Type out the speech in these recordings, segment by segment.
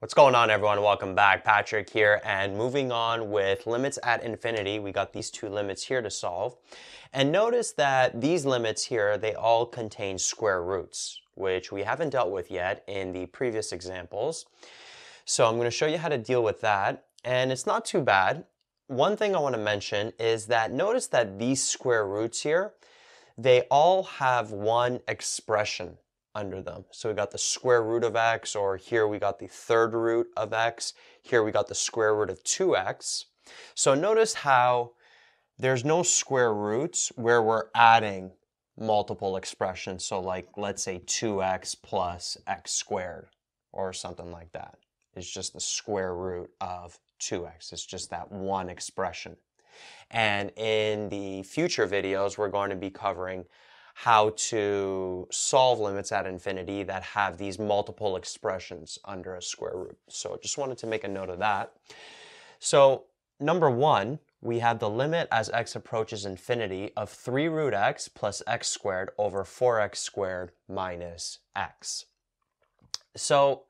What's going on everyone? Welcome back. Patrick here and moving on with limits at infinity. We got these two limits here to solve. And notice that these limits here, they all contain square roots, which we haven't dealt with yet in the previous examples. So I'm going to show you how to deal with that. And it's not too bad. One thing I want to mention is that notice that these square roots here, they all have one expression under them. So we got the square root of x, or here we got the third root of x. Here we got the square root of 2x. So notice how there's no square roots where we're adding multiple expressions. So like, let's say 2x plus x squared or something like that. It's just the square root of 2x. It's just that one expression. And in the future videos, we're going to be covering how to solve limits at infinity that have these multiple expressions under a square root. So I just wanted to make a note of that. So number one, we have the limit as x approaches infinity of 3 root x plus x squared over 4x squared minus x. So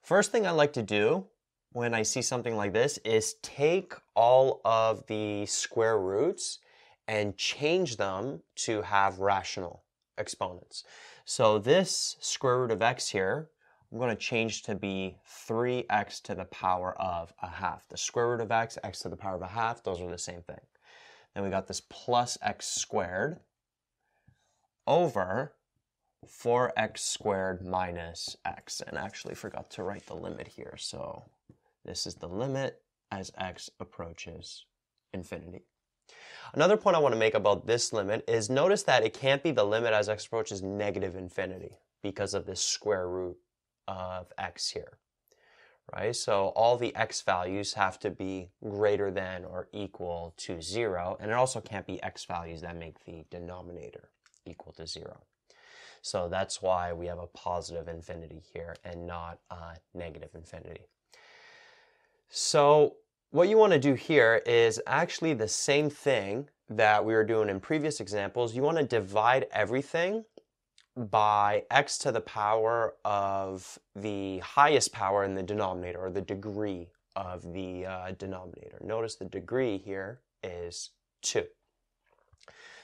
first thing I like to do when I see something like this is take all of the square roots and change them to have rational exponents. So this square root of x here, I'm going to change to be 3x to the power of a half. The square root of x, x to the power of a half, those are the same thing. Then we got this plus x squared over 4x squared minus x. And I actually forgot to write the limit here. So this is the limit as x approaches infinity. Another point I want to make about this limit is notice that it can't be the limit as x approaches negative infinity because of this square root of x here, right? So all the x values have to be greater than or equal to zero, and it also can't be x values that make the denominator equal to zero. So that's why we have a positive infinity here and not a negative infinity. So what you want to do here is actually the same thing that we were doing in previous examples. You want to divide everything by x to the power of the highest power in the denominator, or the degree of the uh, denominator. Notice the degree here is 2.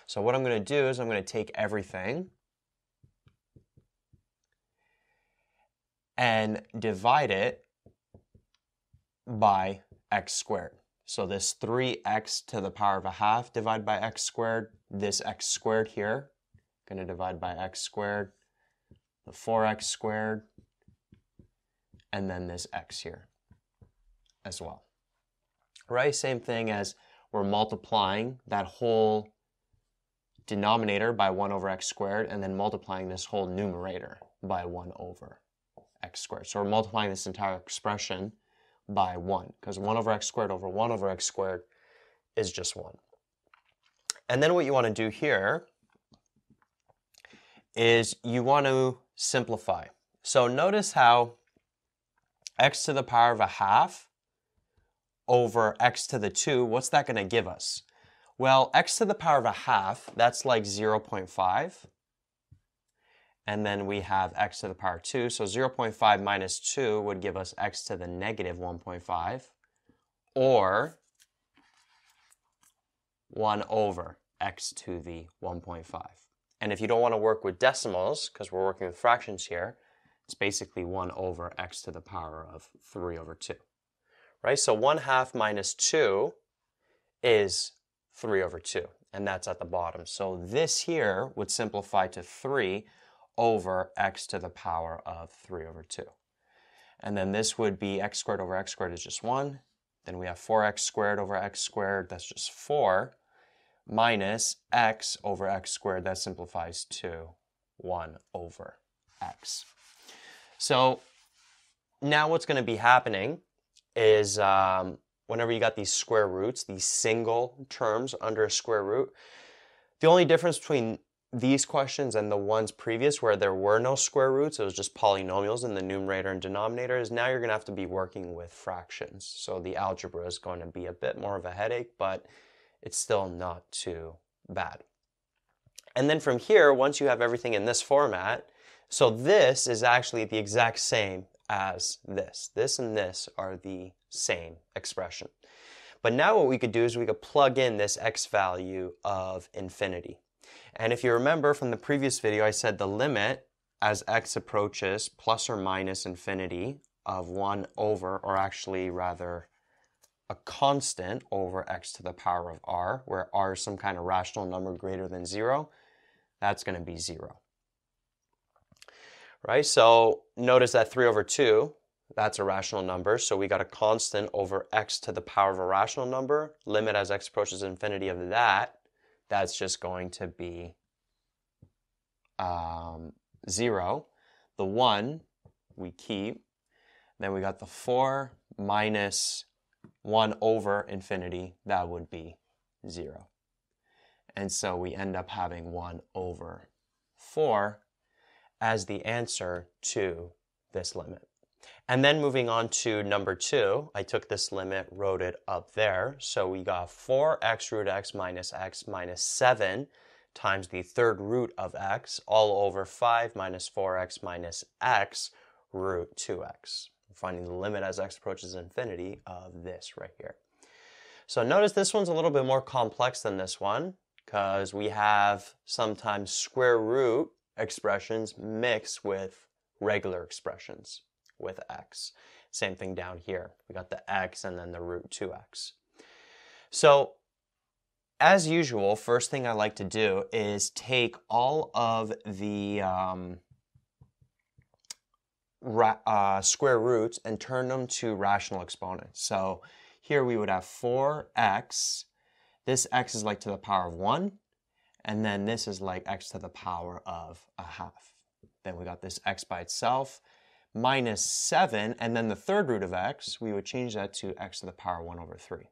So what I'm going to do is I'm going to take everything and divide it by x squared. So this 3x to the power of a half divided by x squared, this x squared here, going to divide by x squared, the 4x squared, and then this x here as well. Right, same thing as we're multiplying that whole denominator by 1 over x squared and then multiplying this whole numerator by 1 over x squared. So we're multiplying this entire expression by 1 because 1 over x squared over 1 over x squared is just 1. And then what you want to do here is you want to simplify. So notice how x to the power of a half over x to the 2, what's that going to give us? Well, x to the power of a half, that's like 0.5 and then we have x to the power 2. So 0.5 minus 2 would give us x to the negative 1.5, or 1 over x to the 1.5. And if you don't want to work with decimals, because we're working with fractions here, it's basically 1 over x to the power of 3 over 2. Right? So 1 half minus 2 is 3 over 2, and that's at the bottom. So this here would simplify to 3 over x to the power of 3 over 2. And then this would be x squared over x squared is just 1. Then we have 4x squared over x squared, that's just 4, minus x over x squared, that simplifies to 1 over x. So now what's going to be happening is um, whenever you got these square roots, these single terms under a square root, the only difference between these questions and the ones previous where there were no square roots, it was just polynomials in the numerator and denominator, is now you're going to have to be working with fractions. So the algebra is going to be a bit more of a headache, but it's still not too bad. And then from here, once you have everything in this format, so this is actually the exact same as this. This and this are the same expression. But now what we could do is we could plug in this x value of infinity. And if you remember from the previous video, I said the limit as x approaches plus or minus infinity of 1 over, or actually rather a constant over x to the power of r, where r is some kind of rational number greater than 0, that's going to be 0. Right, so notice that 3 over 2, that's a rational number, so we got a constant over x to the power of a rational number. Limit as x approaches infinity of that, that's just going to be um, 0. The 1 we keep. Then we got the 4 minus 1 over infinity. That would be 0. And so we end up having 1 over 4 as the answer to this limit. And then moving on to number 2, I took this limit, wrote it up there. So we got 4x root x minus x minus 7 times the third root of x all over 5 minus 4x minus x root 2x. We're finding the limit as x approaches infinity of this right here. So notice this one's a little bit more complex than this one because we have sometimes square root expressions mixed with regular expressions with x. Same thing down here. We got the x and then the root 2x. So as usual, first thing I like to do is take all of the um, uh, square roots and turn them to rational exponents. So here we would have 4x. This x is like to the power of 1. And then this is like x to the power of a half. Then we got this x by itself minus 7. And then the third root of x, we would change that to x to the power 1 over 3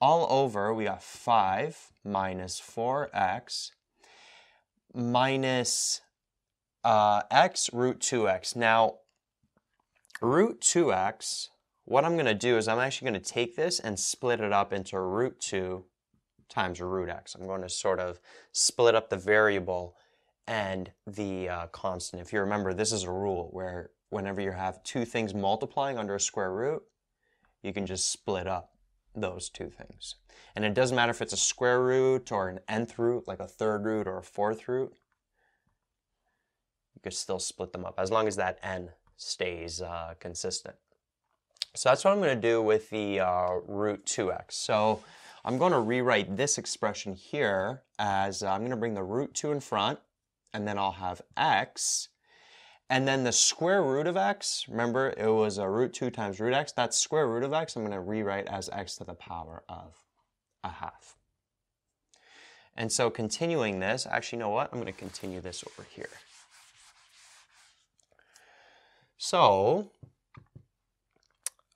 all over, we got 5 minus 4x minus uh, x root 2x. Now, root 2x, what I'm going to do is I'm actually going to take this and split it up into root 2 times root x. I'm going to sort of split up the variable and the uh, constant. If you remember, this is a rule where whenever you have two things multiplying under a square root, you can just split up those two things. And it doesn't matter if it's a square root or an nth root, like a third root or a fourth root. You could still split them up as long as that n stays uh, consistent. So that's what I'm going to do with the uh, root 2x. So I'm going to rewrite this expression here as uh, I'm going to bring the root 2 in front, and then I'll have x and then the square root of x, remember it was a root 2 times root x, that square root of x I'm going to rewrite as x to the power of a half. And so continuing this, actually you know what, I'm going to continue this over here. So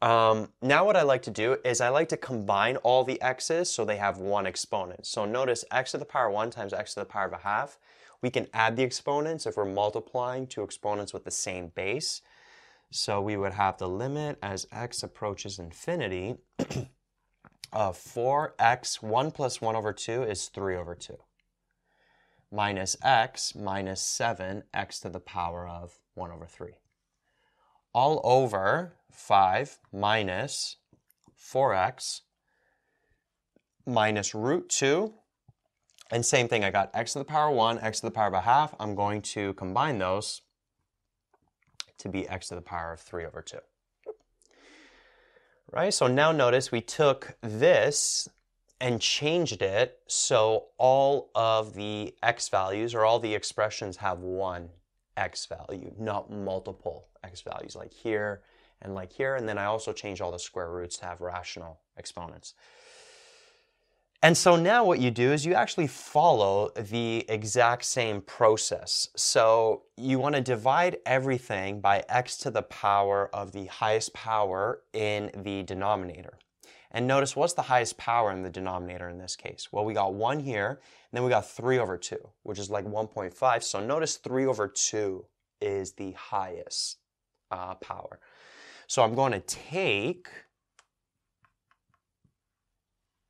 um, now what I like to do is I like to combine all the x's so they have one exponent. So notice x to the power 1 times x to the power of a half we can add the exponents if we're multiplying two exponents with the same base. So we would have the limit as x approaches infinity of 4x, 1 plus 1 over 2 is 3 over 2, minus x minus 7, x to the power of 1 over 3. All over 5 minus 4x minus root 2 and same thing, I got x to the power 1, x to the power of a half. I'm going to combine those to be x to the power of 3 over 2. Right, so now notice we took this and changed it so all of the x values or all the expressions have one x value, not multiple x values like here and like here. And then I also changed all the square roots to have rational exponents. And so now what you do is you actually follow the exact same process. So you want to divide everything by x to the power of the highest power in the denominator. And notice what's the highest power in the denominator in this case? Well, we got 1 here, and then we got 3 over 2, which is like 1.5. So notice 3 over 2 is the highest uh, power. So I'm going to take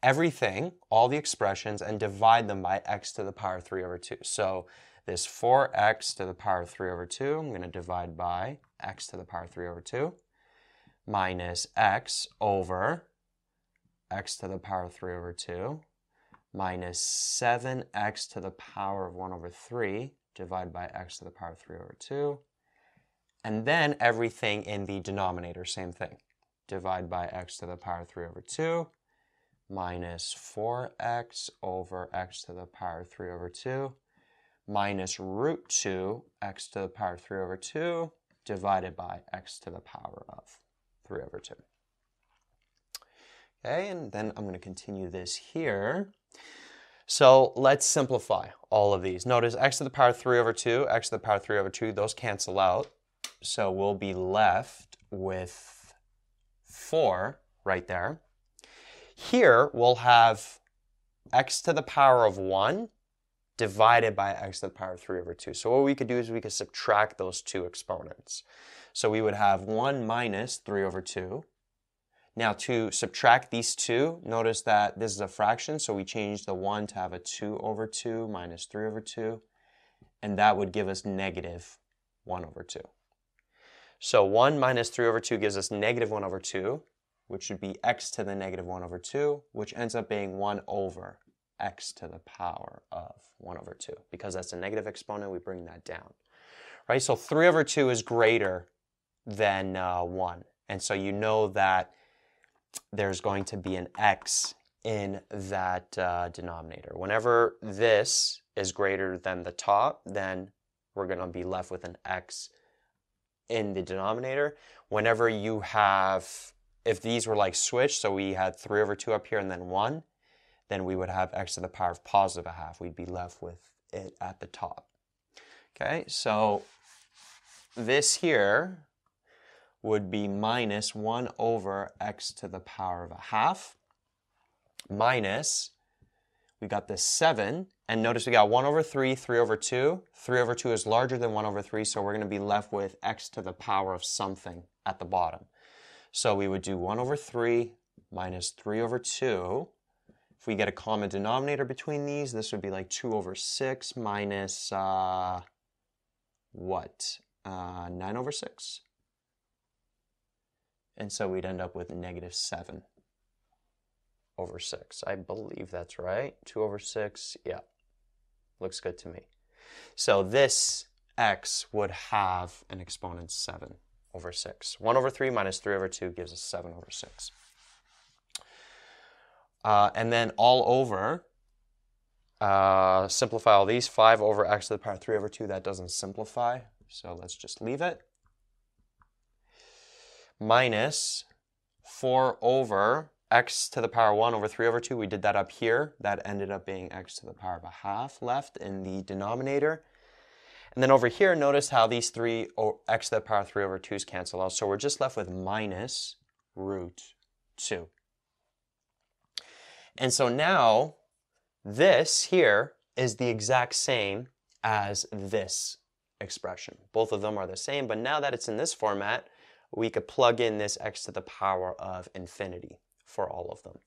everything, all the expressions, and divide them by x to the power 3 over 2. So this 4x to the power 3 over 2, I'm going to divide by x to the power 3 over 2 minus x over x to the power 3 over 2 minus 7x to the power of 1 over 3 divided by x to the power 3 over 2. And then everything in the denominator, same thing. Divide by x to the power 3 over 2 minus 4x over x to the power 3 over 2 minus root 2 x to the power 3 over 2 divided by x to the power of 3 over 2. Okay, and then I'm going to continue this here. So let's simplify all of these. Notice x to the power 3 over 2, x to the power 3 over 2, those cancel out. So we'll be left with 4 right there. Here we'll have x to the power of 1 divided by x to the power of 3 over 2. So what we could do is we could subtract those two exponents. So we would have 1 minus 3 over 2. Now to subtract these two, notice that this is a fraction, so we change the 1 to have a 2 over 2 minus 3 over 2, and that would give us negative 1 over 2. So 1 minus 3 over 2 gives us negative 1 over 2, which would be x to the negative 1 over 2, which ends up being 1 over x to the power of 1 over 2. Because that's a negative exponent, we bring that down. Right, so 3 over 2 is greater than uh, 1. And so you know that there's going to be an x in that uh, denominator. Whenever this is greater than the top, then we're going to be left with an x in the denominator. Whenever you have, if these were like switched, so we had 3 over 2 up here and then 1, then we would have x to the power of positive a half. We'd be left with it at the top. Okay, so this here would be minus 1 over x to the power of a half minus, we got this 7, and notice we got 1 over 3, 3 over 2. 3 over 2 is larger than 1 over 3, so we're going to be left with x to the power of something at the bottom. So we would do 1 over 3 minus 3 over 2. If we get a common denominator between these, this would be like 2 over 6 minus, uh, what, uh, 9 over 6? And so we'd end up with negative 7 over 6. I believe that's right. 2 over 6, yeah. Looks good to me. So this x would have an exponent 7 over 6. 1 over 3 minus 3 over 2 gives us 7 over 6. Uh, and then all over, uh, simplify all these. 5 over x to the power 3 over 2, that doesn't simplify. So let's just leave it minus 4 over x to the power 1 over 3 over 2. We did that up here. That ended up being x to the power of a half left in the denominator. And then over here, notice how these three oh, x to the power 3 over 2's cancel out. So we're just left with minus root 2. And so now this here is the exact same as this expression. Both of them are the same, but now that it's in this format, we could plug in this x to the power of infinity for all of them.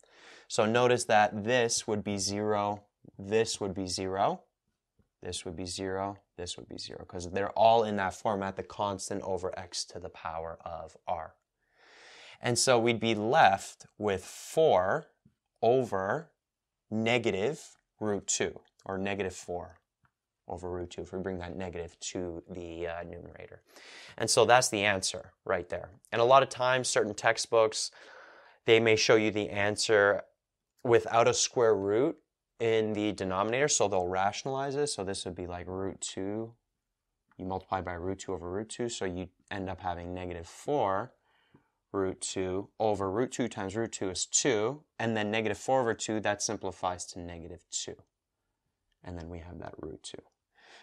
So notice that this would be 0, this would be 0, this would be 0, this would be 0, because they're all in that format, the constant over x to the power of r. And so we'd be left with 4 over negative root 2, or negative 4 over root 2 if we bring that negative to the uh, numerator. And so that's the answer right there. And a lot of times, certain textbooks, they may show you the answer without a square root in the denominator, so they'll rationalize it. So this would be like root 2. You multiply by root 2 over root 2, so you end up having negative 4 root 2 over root 2 times root 2 is 2, and then negative 4 over 2, that simplifies to negative 2. And then we have that root 2.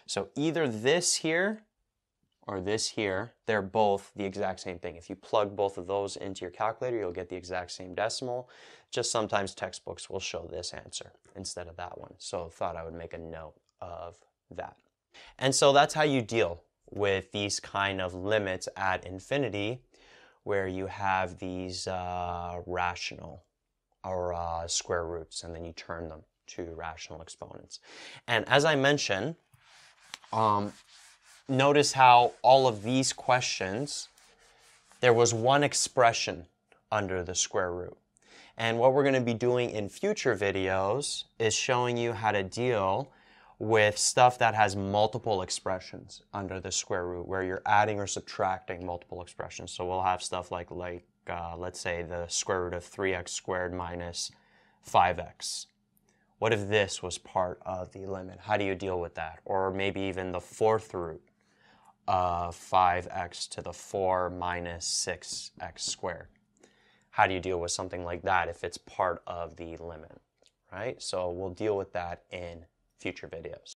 So either this here or this here, they're both the exact same thing. If you plug both of those into your calculator, you'll get the exact same decimal. Just sometimes textbooks will show this answer instead of that one. So thought I would make a note of that. And so that's how you deal with these kind of limits at infinity where you have these uh, rational or uh, square roots and then you turn them to rational exponents. And as I mentioned, um, notice how all of these questions, there was one expression under the square root. And what we're going to be doing in future videos is showing you how to deal with stuff that has multiple expressions under the square root, where you're adding or subtracting multiple expressions. So we'll have stuff like, like uh, let's say the square root of 3x squared minus 5x. What if this was part of the limit? How do you deal with that? Or maybe even the fourth root Uh, of 5x to the 4 minus 6x squared. How do you deal with something like that if it's part of the limit, right? So we'll deal with that in future videos.